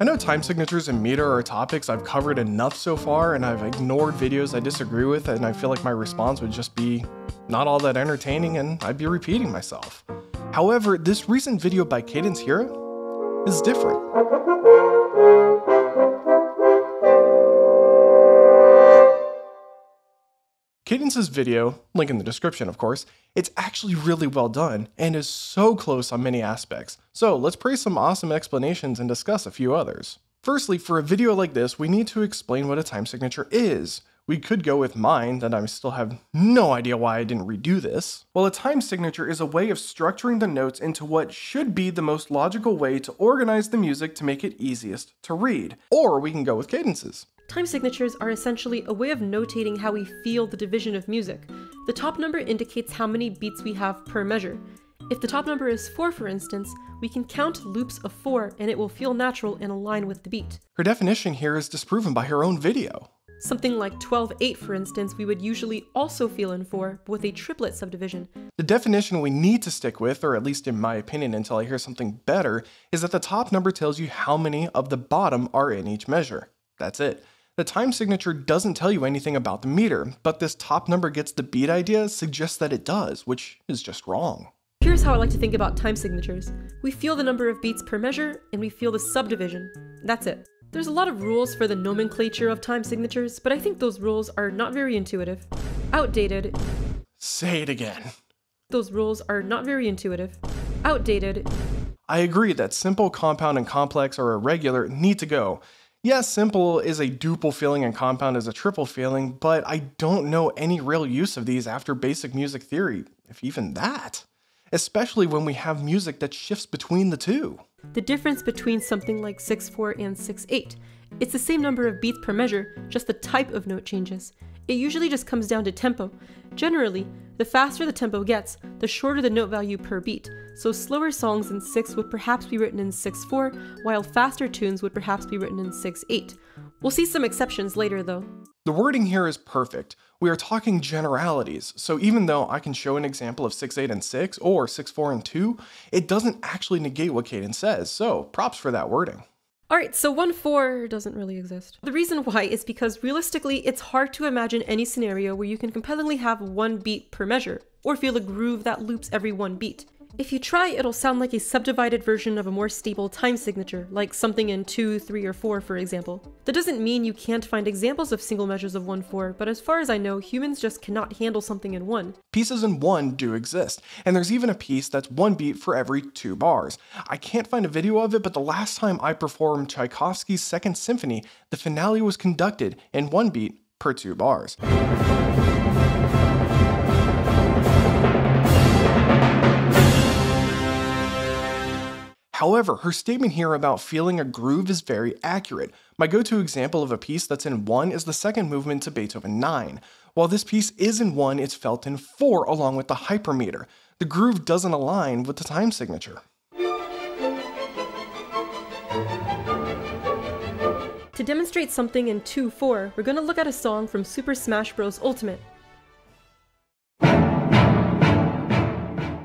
I know time signatures and meter are topics I've covered enough so far, and I've ignored videos I disagree with, and I feel like my response would just be not all that entertaining and I'd be repeating myself. However, this recent video by Cadence Hira is different. Cadence's video, link in the description of course, it's actually really well done and is so close on many aspects. So let's praise some awesome explanations and discuss a few others. Firstly, for a video like this, we need to explain what a time signature is. We could go with mine, that I still have no idea why I didn't redo this. Well, a time signature is a way of structuring the notes into what should be the most logical way to organize the music to make it easiest to read. Or we can go with Cadence's. Time signatures are essentially a way of notating how we feel the division of music. The top number indicates how many beats we have per measure. If the top number is 4 for instance, we can count loops of 4 and it will feel natural and align with the beat. Her definition here is disproven by her own video. Something like 12-8 for instance, we would usually also feel in 4, but with a triplet subdivision. The definition we need to stick with, or at least in my opinion until I hear something better, is that the top number tells you how many of the bottom are in each measure. That's it. The time signature doesn't tell you anything about the meter, but this top number gets the beat idea suggests that it does, which is just wrong. Here's how I like to think about time signatures. We feel the number of beats per measure, and we feel the subdivision. That's it. There's a lot of rules for the nomenclature of time signatures, but I think those rules are not very intuitive. Outdated. Say it again. Those rules are not very intuitive. Outdated. I agree that simple, compound, and complex or irregular need to go. Yes, simple is a duple feeling and compound is a triple feeling, but I don't know any real use of these after basic music theory, if even that. Especially when we have music that shifts between the two. The difference between something like 6-4 and 6-8. It's the same number of beats per measure, just the type of note changes. It usually just comes down to tempo. Generally, the faster the tempo gets, the shorter the note value per beat, so slower songs in 6 would perhaps be written in 6-4, while faster tunes would perhaps be written in 6-8. We'll see some exceptions later though. The wording here is perfect. We are talking generalities, so even though I can show an example of 6-8 and 6, or 6-4 and 2, it doesn't actually negate what Cadence says, so props for that wording. Alright, so 1-4 doesn't really exist. The reason why is because realistically, it's hard to imagine any scenario where you can compellingly have one beat per measure, or feel a groove that loops every one beat. If you try, it'll sound like a subdivided version of a more stable time signature, like something in 2, 3, or 4 for example. That doesn't mean you can't find examples of single measures of 1-4, but as far as I know, humans just cannot handle something in 1. Pieces in 1 do exist, and there's even a piece that's one beat for every two bars. I can't find a video of it, but the last time I performed Tchaikovsky's Second Symphony, the finale was conducted in one beat per two bars. However, her statement here about feeling a groove is very accurate. My go-to example of a piece that's in 1 is the second movement to Beethoven 9. While this piece is in 1, it's felt in 4 along with the hypermeter. The groove doesn't align with the time signature. To demonstrate something in 2-4, we're going to look at a song from Super Smash Bros. Ultimate.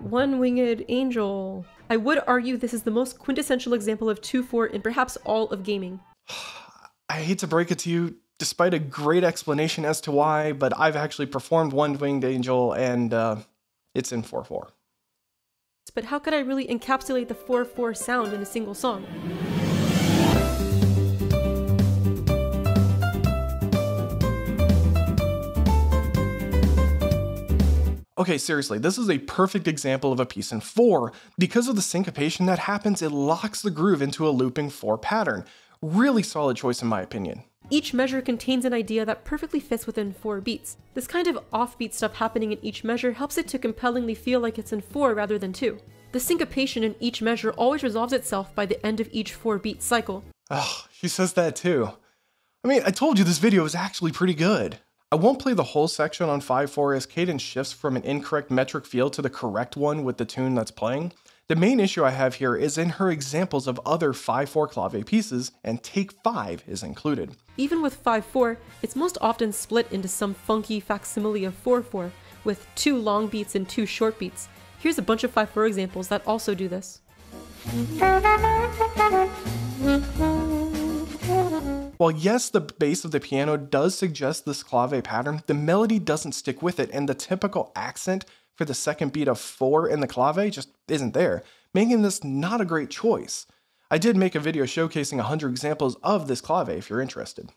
One-Winged Angel. I would argue this is the most quintessential example of 2-4 in perhaps all of gaming. I hate to break it to you, despite a great explanation as to why, but I've actually performed One-Winged Angel and uh, it's in 4-4. But how could I really encapsulate the 4-4 sound in a single song? Okay, seriously, this is a perfect example of a piece in 4. Because of the syncopation that happens, it locks the groove into a looping 4 pattern. Really solid choice in my opinion. Each measure contains an idea that perfectly fits within 4 beats. This kind of offbeat stuff happening in each measure helps it to compellingly feel like it's in 4 rather than 2. The syncopation in each measure always resolves itself by the end of each 4 beat cycle. Oh, she says that too. I mean, I told you this video is actually pretty good. I won't play the whole section on 5-4 as Cadence shifts from an incorrect metric field to the correct one with the tune that's playing. The main issue I have here is in her examples of other 5-4 clave pieces, and take 5 is included. Even with 5-4, it's most often split into some funky facsimile of 4-4, with two long beats and two short beats. Here's a bunch of 5-4 examples that also do this. While yes, the bass of the piano does suggest this clave pattern, the melody doesn't stick with it, and the typical accent for the second beat of 4 in the clave just isn't there, making this not a great choice. I did make a video showcasing 100 examples of this clave if you're interested.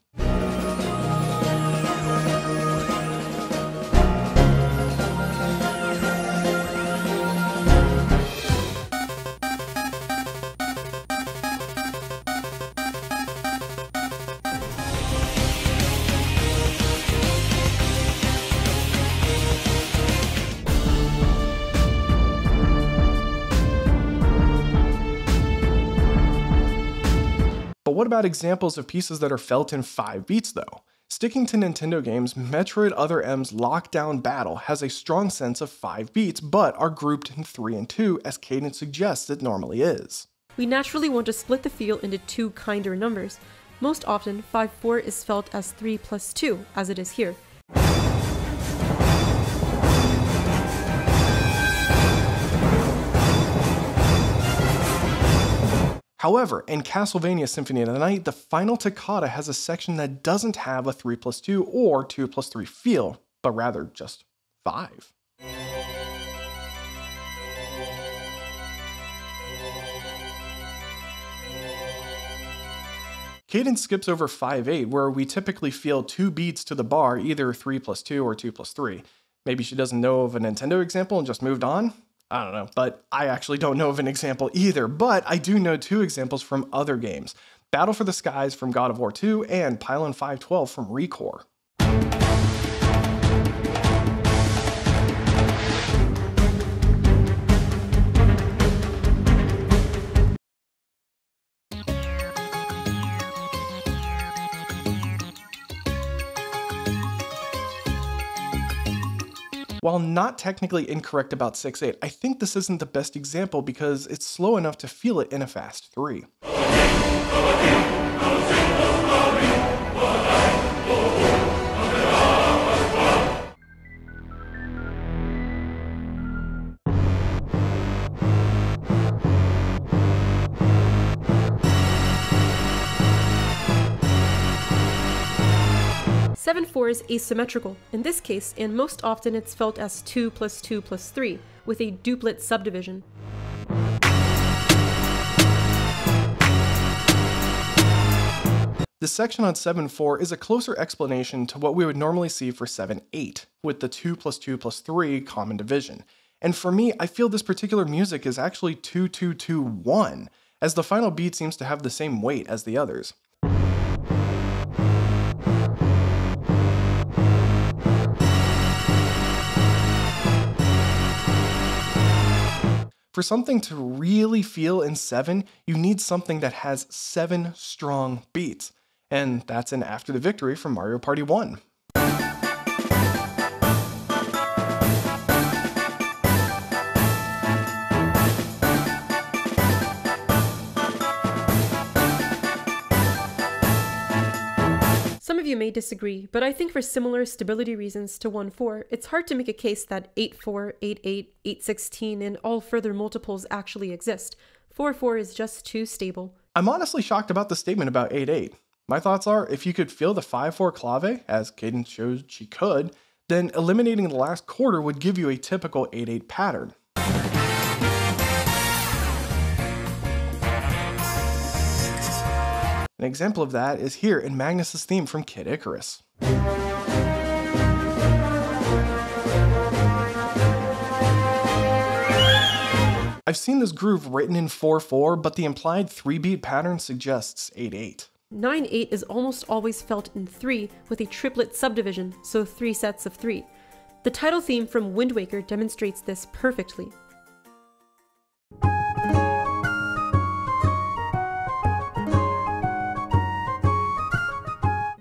What about examples of pieces that are felt in 5 beats though? Sticking to Nintendo games, Metroid Other M's Lockdown Battle has a strong sense of 5 beats, but are grouped in 3 and 2 as Cadence suggests it normally is. We naturally want to split the feel into two kinder numbers. Most often, 5-4 is felt as 3 plus 2, as it is here, However, in Castlevania Symphony of the Night, the final toccata has a section that doesn't have a 3 plus 2 or 2 plus 3 feel, but rather just 5. Cadence skips over 5-8, where we typically feel two beats to the bar, either 3 plus 2 or 2 plus 3. Maybe she doesn't know of a Nintendo example and just moved on? I don't know, but I actually don't know of an example either, but I do know two examples from other games Battle for the Skies from God of War 2 and Pylon 512 from Recore. While not technically incorrect about 6-8, I think this isn't the best example because it's slow enough to feel it in a fast 3. Seven four is asymmetrical in this case, and most often it's felt as 2 plus 2 plus 3, with a duplet subdivision. The section on 7-4 is a closer explanation to what we would normally see for 7-8, with the 2 plus 2 plus 3 common division. And for me, I feel this particular music is actually 2-2-2-1, as the final beat seems to have the same weight as the others. For something to really feel in 7, you need something that has 7 strong beats. And that's an After the Victory from Mario Party 1. May disagree, but I think for similar stability reasons to 1-4, it's hard to make a case that 8-4, 8-8, 8-16, and all further multiples actually exist. 4-4 is just too stable. I'm honestly shocked about the statement about 8-8. My thoughts are, if you could feel the 5-4 clave, as Cadence showed she could, then eliminating the last quarter would give you a typical 8-8 pattern. An example of that is here in Magnus's theme from Kid Icarus. I've seen this groove written in 4-4, but the implied 3-beat pattern suggests 8-8. 9-8 is almost always felt in 3 with a triplet subdivision, so 3 sets of 3. The title theme from Wind Waker demonstrates this perfectly.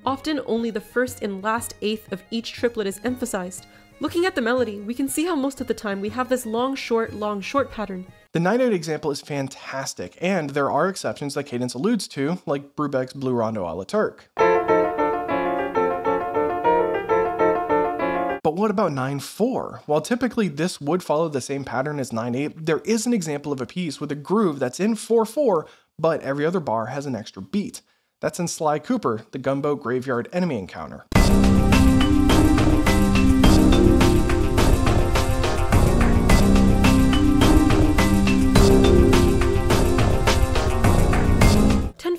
Often only the first and last eighth of each triplet is emphasized. Looking at the melody, we can see how most of the time we have this long short long short pattern. The 9-8 example is fantastic, and there are exceptions that Cadence alludes to, like Brubeck's Blue Rondo a la Turk. But what about 9-4? While typically this would follow the same pattern as 9-8, there is an example of a piece with a groove that's in 4-4, but every other bar has an extra beat. That's in Sly Cooper, the Gunboat Graveyard enemy encounter.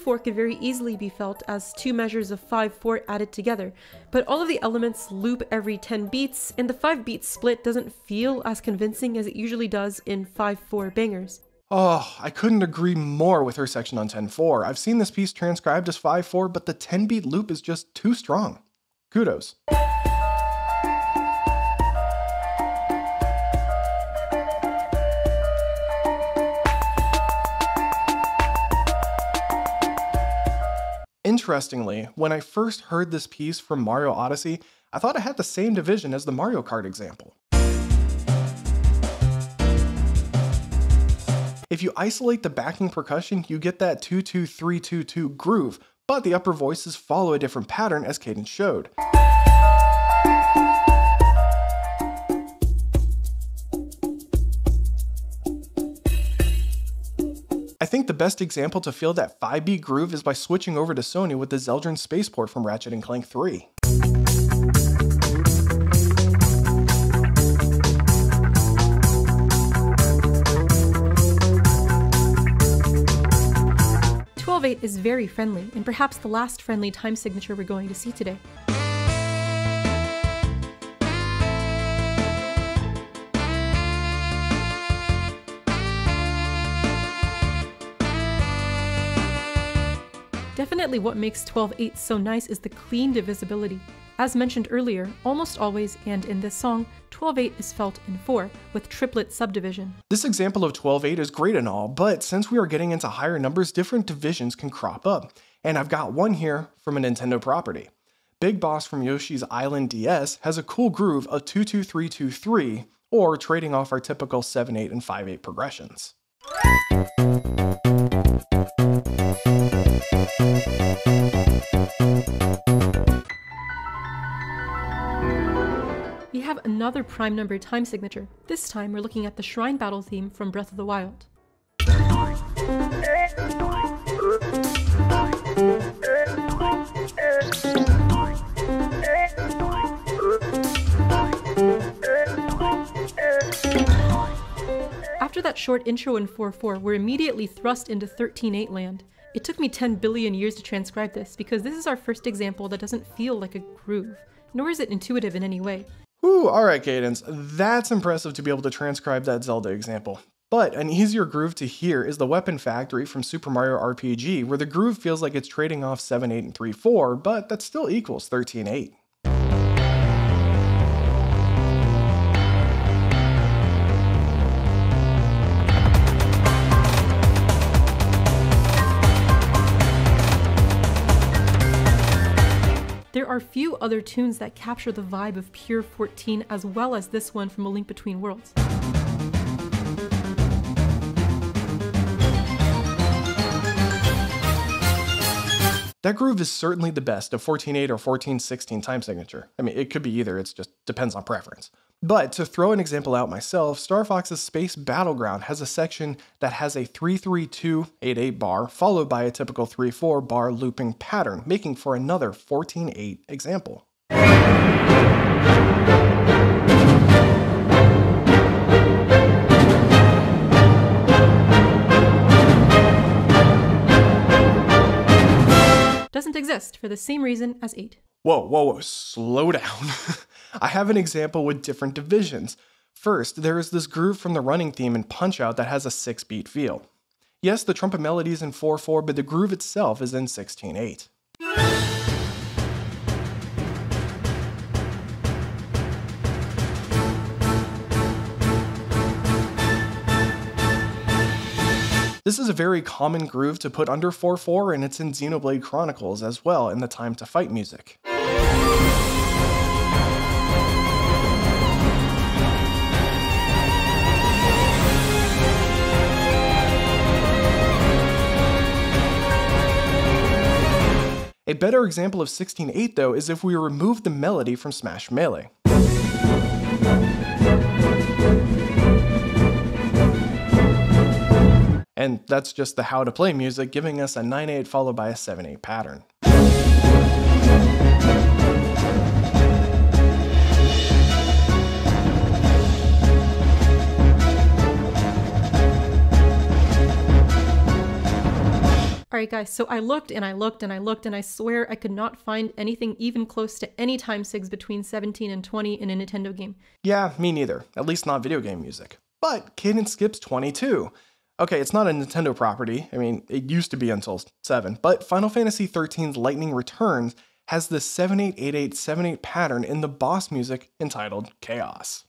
4 could very easily be felt as two measures of 5-4 added together, but all of the elements loop every 10 beats, and the 5 beat split doesn't feel as convincing as it usually does in 5-4 bangers. Oh, I couldn't agree more with her section on 10-4. I've seen this piece transcribed as 5-4, but the 10-beat loop is just too strong. Kudos. Interestingly, when I first heard this piece from Mario Odyssey, I thought it had the same division as the Mario Kart example. If you isolate the backing percussion, you get that 2-2-3-2-2 groove, but the upper voices follow a different pattern as Cadence showed. I think the best example to feel that 5B groove is by switching over to Sony with the Zeldrin Spaceport from Ratchet & Clank 3. Is very friendly, and perhaps the last friendly time signature we're going to see today. Definitely what makes 12-8 so nice is the clean divisibility. As mentioned earlier, almost always, and in this song, 12-8 is felt in 4, with triplet subdivision. This example of 12-8 is great and all, but since we are getting into higher numbers, different divisions can crop up, and I've got one here from a Nintendo property. Big Boss from Yoshi's Island DS has a cool groove of 2-2-3-2-3, or trading off our typical 7-8 and 5-8 progressions. Another prime number time signature. This time we're looking at the Shrine Battle theme from Breath of the Wild. After that short intro in 4-4, we're immediately thrust into 13-8 land. It took me 10 billion years to transcribe this, because this is our first example that doesn't feel like a groove, nor is it intuitive in any way. Whew, alright Cadence, that's impressive to be able to transcribe that Zelda example. But an easier groove to hear is the Weapon Factory from Super Mario RPG, where the groove feels like it's trading off 7 8 and 3 4, but that still equals 13 8. There are few other tunes that capture the vibe of Pure 14 as well as this one from A Link Between Worlds. That groove is certainly the best of 14.8 or 14.16 time signature. I mean, it could be either, it just depends on preference. But to throw an example out myself, Star Fox's Space Battleground has a section that has a 3-3-2-8-8 bar followed by a typical 3-4 bar looping pattern, making for another 14-8 example. Exist for the same reason as 8. Whoa, whoa, whoa, slow down. I have an example with different divisions. First, there is this groove from the running theme in Punch Out that has a 6 beat feel. Yes, the trumpet melody is in 4 4, but the groove itself is in 16 8. This is a very common groove to put under 4-4 and it's in Xenoblade Chronicles as well in the Time to Fight music. A better example of 16-8 though is if we remove the melody from Smash Melee. And that's just the how to play music, giving us a 9-8 followed by a 7-8 pattern. Alright guys, so I looked and I looked and I looked and I swear I could not find anything even close to any time sigs between 17 and 20 in a Nintendo game. Yeah, me neither. At least not video game music. But Cadence skips 22. Okay, it's not a Nintendo property. I mean, it used to be until 7, but Final Fantasy XIII's Lightning Returns has the 788878 pattern in the boss music entitled Chaos.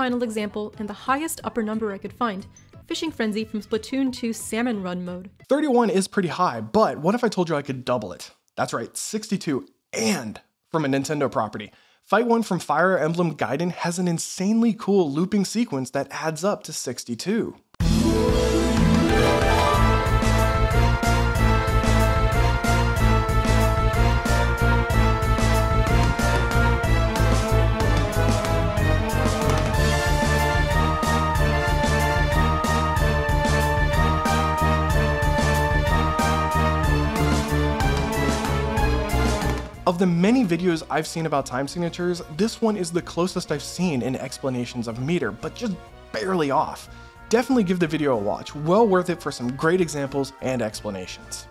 Final example and the highest upper number I could find. Fishing Frenzy from Splatoon 2 Salmon Run mode. 31 is pretty high, but what if I told you I could double it? That's right, 62 and from a Nintendo property. Fight 1 from Fire Emblem Gaiden has an insanely cool looping sequence that adds up to 62. The many videos I've seen about time signatures, this one is the closest I've seen in explanations of meter, but just barely off. Definitely give the video a watch, well worth it for some great examples and explanations.